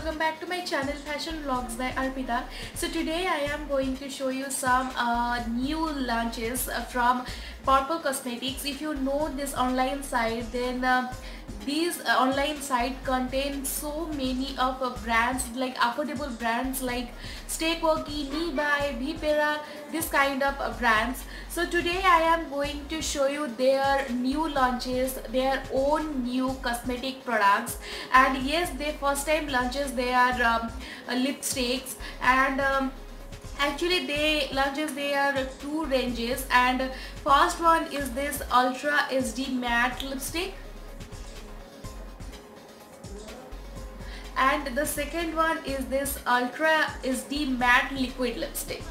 welcome back to my channel Fashion Vlogs by Arpita. So today I am going to show you some uh, new launches from Purplle Cosmetics. If you know this online site then uh, these uh, online site contain so many of uh, brands like affordable brands like Stay Quirky, Nibai, Vipera, this kind of uh, brands. So today I am going to show you their new launches, their own new cosmetic products and yes they first time launches their um, lipsticks and um, actually they launches their two ranges. And first one is this ultra HD matte lipstick. And the second one is this ultra HD matte liquid lipstick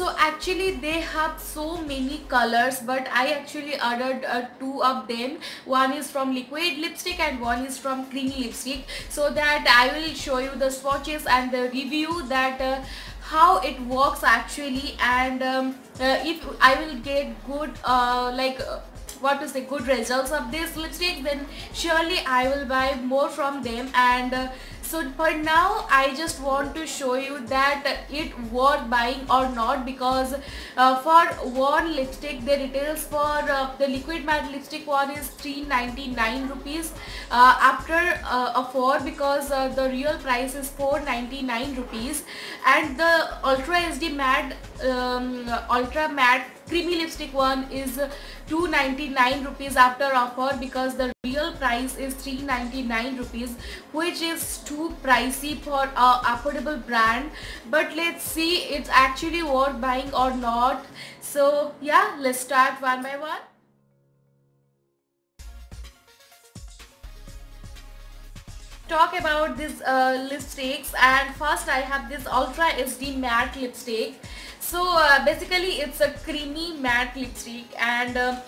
so actually they have so many colors but I actually ordered uh, two of them. One is from liquid lipstick and one is from creamy lipstick. So that I will show you the swatches and the review that uh, how it works actually. And um, uh, if I will get good uh, like uh, what to say good results of this lipstick then surely I will buy more from them. And uh, so for now I just want to show you that it worth buying or not because uh, for one lipstick the retails for uh, the liquid matte lipstick one is 399 rupees uh, after uh, a 4 because uh, the real price is 499 rupees and the ultra HD matte um, ultra matte creamy lipstick one is 299 rupees after offer because the real price is 399 rupees which is too pricey for a affordable brand. But let's see it's actually worth buying or not. So yeah let's start one by one talk about these uh, lipsticks and first I have this Ultra HD matte lipstick. So uh, basically it's a creamy matte lipstick and uh,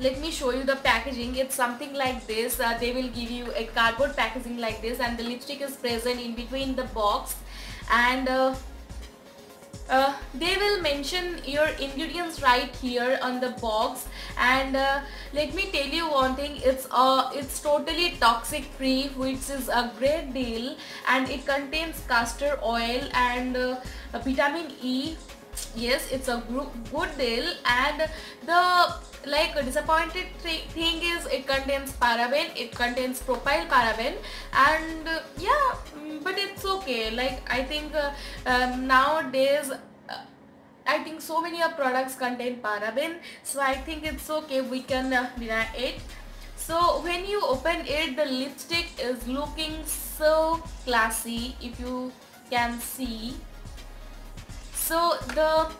let me show you the packaging. It's something like this. Uh, they will give you a cardboard packaging like this and the lipstick is present in between the box and uh, uh, they will mention your ingredients right here on the box. And uh, let me tell you one thing. It's uh it's totally toxic free which is a great deal. And it contains castor oil and uh, vitamin E yes it's a good deal and the like disappointed thing is it contains paraben it contains propyl paraben and yeah mm, but it's okay. Like i think uh, um, nowadays uh, I think so many of products contain paraben so I think it's okay we can uh, deny it. So when you open it the lipstick is looking so classy if you can see so the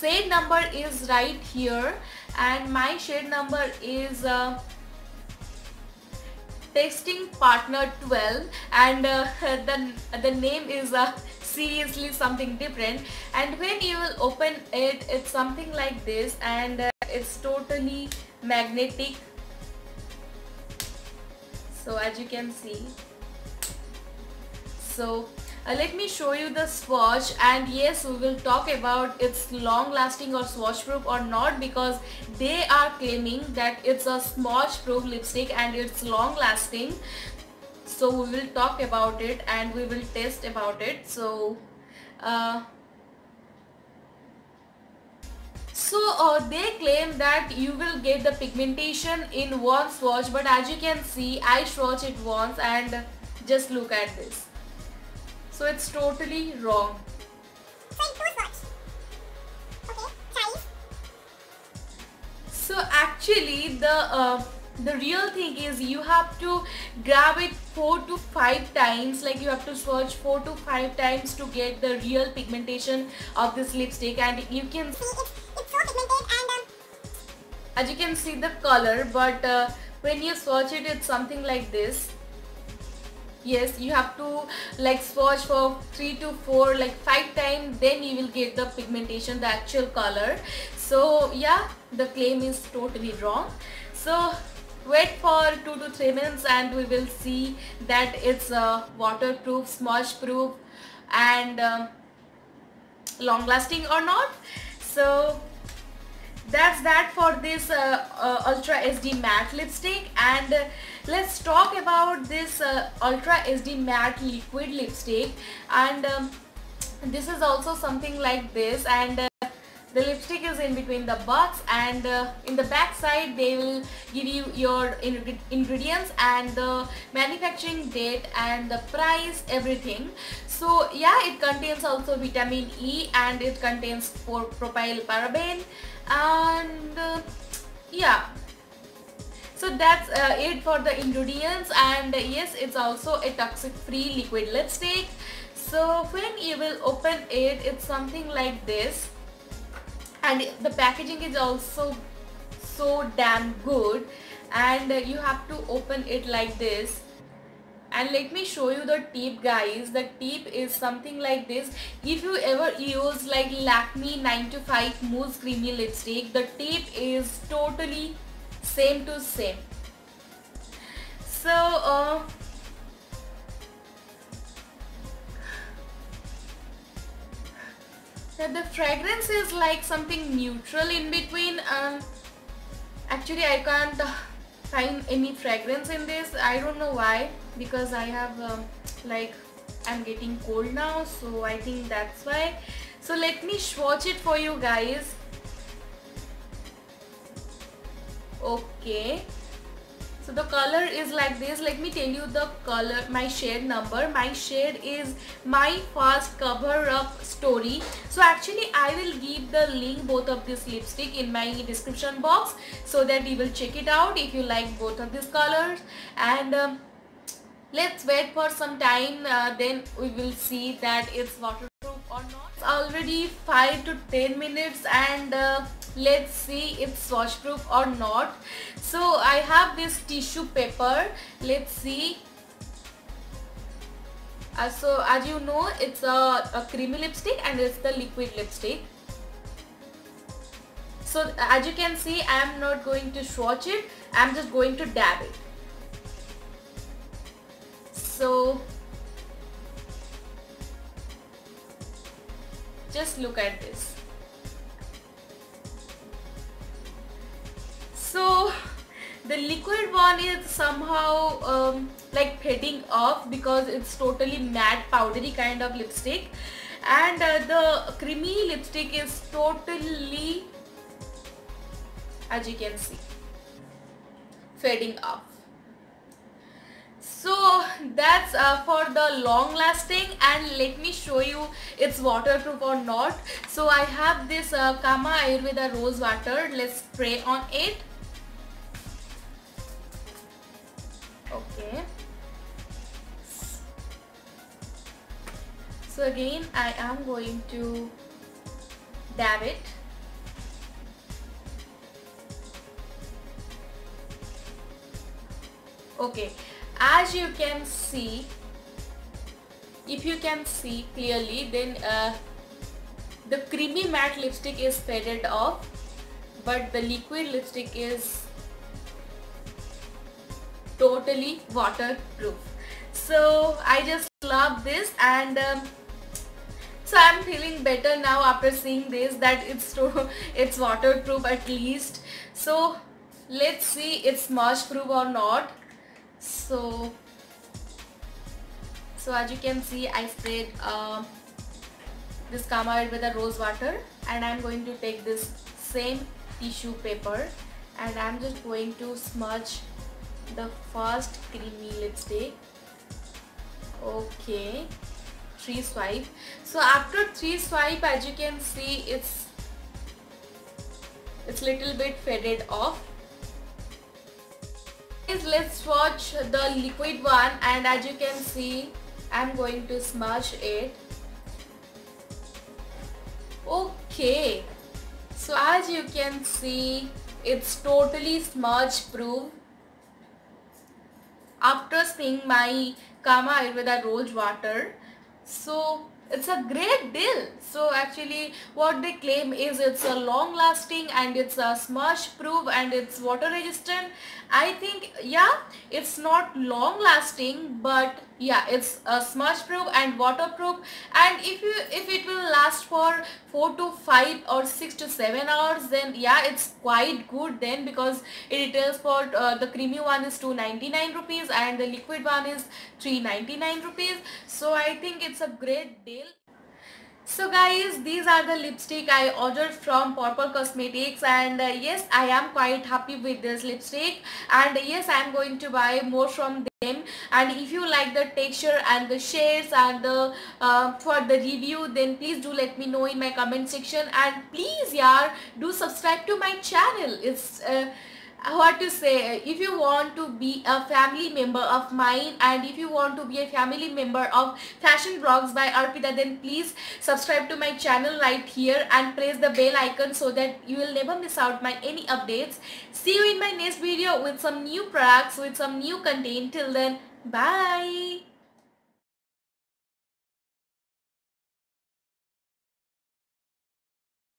shade number is right here and my shade number is uh, testing partner 12 and uh, the, the name is uh, seriously something different. And when you will open it it's something like this and uh, it's totally magnetic. So as you can see. So uh, let me show you the swatch and yes we will talk about its long lasting or swatch proof or not because they are claiming that it's a swatch proof lipstick and it's long lasting so we will talk about it and we will test about it. So uh, so uh, they claim that you will get the pigmentation in one swatch but as you can see I swatch it once and just look at this so it's totally wrong. So actually the uh, the real thing is you have to grab it 4 to 5 times like you have to swatch 4 to 5 times to get the real pigmentation of this lipstick. And you can see it's, it's so pigmented and um, as you can see the color but uh, when you swatch it it's something like this yes you have to like swatch for three to four like five times then you will get the pigmentation the actual color. So yeah the claim is totally wrong. So wait for two to three minutes and we will see that it's a waterproof smudge proof and um, long lasting or not. So that's that for this uh, uh, ultra HD matte lipstick. And uh, let's talk about this uh, ultra HD matte liquid lipstick. And um, this is also something like this. And uh, the lipstick is in between the box and uh, in the back side they will give you your in ingredients and the manufacturing date and the price everything. So yeah it contains also vitamin E and it contains propyl paraben and uh, yeah. So that's uh, it for the ingredients and uh, yes it's also a toxic free liquid lipstick. So when you will open it it's something like this and the packaging is also so damn good. And you have to open it like this. And let me show you the tip guys. The tip is something like this. If you ever use like Lakme 9 to 5 mousse creamy lipstick the tip is totally same to same. So uh, the fragrance is like something neutral in between um, actually I can't find any fragrance in this. I don't know why because I have um, like I'm getting cold now so I think that's why. So let me swatch it for you guys. Okay so the color is like this. Let me tell you the color my shade number. My shade is my first cover up story. So actually I will give the link both of this lipstick in my description box so that you will check it out if you like both of these colors. And um, let's wait for some time uh, then we will see that it's waterproof or not it's already 5 to 10 minutes and uh, let's see if it's washproof or not. So I have this tissue paper. Let's see. Uh, so as you know it's a, a creamy lipstick and it's the liquid lipstick. So as you can see I am not going to swatch it. I'm just going to dab it. So just look at this. So the liquid one is somehow um, like fading off because it's totally matte powdery kind of lipstick. And uh, the creamy lipstick is totally as you can see fading off so that's uh, for the long lasting and let me show you it's waterproof or not. So I have this uh, Kama Ayurveda rose water. Let's spray on it. Okay. So again I am going to dab it. Okay as you can see if you can see clearly then uh, the creamy matte lipstick is faded off but the liquid lipstick is totally waterproof. So I just love this and um, so I'm feeling better now after seeing this that it's it's waterproof at least. So let's see it's smudge proof or not so so as you can see I sprayed uh, this Kama with the rose water and I'm going to take this same tissue paper and I'm just going to smudge the first creamy lipstick. Okay three swipe. So after three swipe as you can see it's it's little bit faded off let's swatch the liquid one and as you can see I'm going to smudge it. Okay. So as you can see it's totally smudge proof after seeing my Kama Ayurveda rose water so it's a great deal. So actually what they claim is it's a long lasting and it's a smudge proof and it's water resistant i think yeah it's not long lasting but yeah it's a smudge proof and waterproof. And if you if it will last for four to five or six to seven hours then yeah it's quite good then because it is for uh, the creamy one is 299 rupees and the liquid one is 399 rupees. So i think it's a great deal. So guys these are the lipstick I ordered from Purplle Cosmetics. And uh, yes I am quite happy with this lipstick. And yes I am going to buy more from and if you like the texture and the shades and the uh, for the review then please do let me know in my comment section. And please yeah do subscribe to my channel. It's uh, what to say if you want to be a family member of mine and if you want to be a family member of fashion vlogs by arpita then please subscribe to my channel right here and press the bell icon so that you will never miss out my any updates. See you in my next video with some new products with some new content. Till then bye